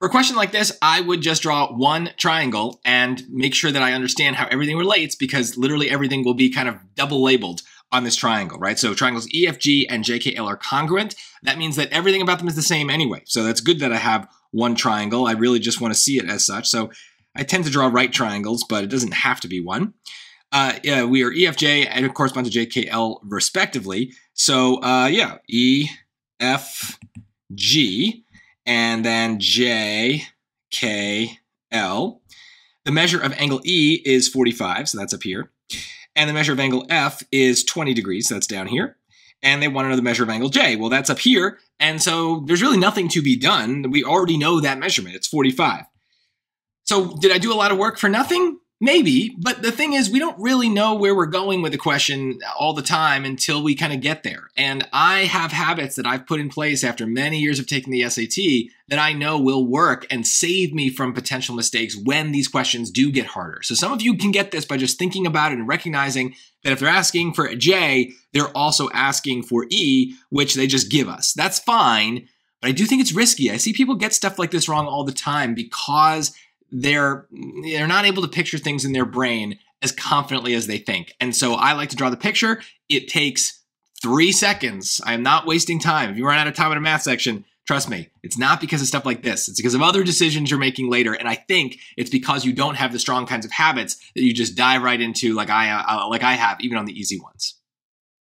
For a question like this, I would just draw one triangle and make sure that I understand how everything relates because literally everything will be kind of double labeled on this triangle, right? So triangles EFG and JKL are congruent. That means that everything about them is the same anyway. So that's good that I have one triangle. I really just want to see it as such. So I tend to draw right triangles, but it doesn't have to be one. Uh, yeah, we are EFJ and correspond to JKL respectively. So uh, yeah, EFG and then JKL. The measure of angle E is 45, so that's up here. And the measure of angle F is 20 degrees, so that's down here. And they want to know the measure of angle J. Well, that's up here. And so there's really nothing to be done. We already know that measurement. It's 45. So did I do a lot of work for nothing? Maybe, but the thing is, we don't really know where we're going with the question all the time until we kind of get there. And I have habits that I've put in place after many years of taking the SAT that I know will work and save me from potential mistakes when these questions do get harder. So some of you can get this by just thinking about it and recognizing that if they're asking for a J, they're also asking for E, which they just give us. That's fine, but I do think it's risky. I see people get stuff like this wrong all the time because they're they're not able to picture things in their brain as confidently as they think. And so I like to draw the picture. It takes three seconds. I am not wasting time. If you run out of time in a math section, trust me, it's not because of stuff like this. It's because of other decisions you're making later. And I think it's because you don't have the strong kinds of habits that you just dive right into like I uh, like I have, even on the easy ones.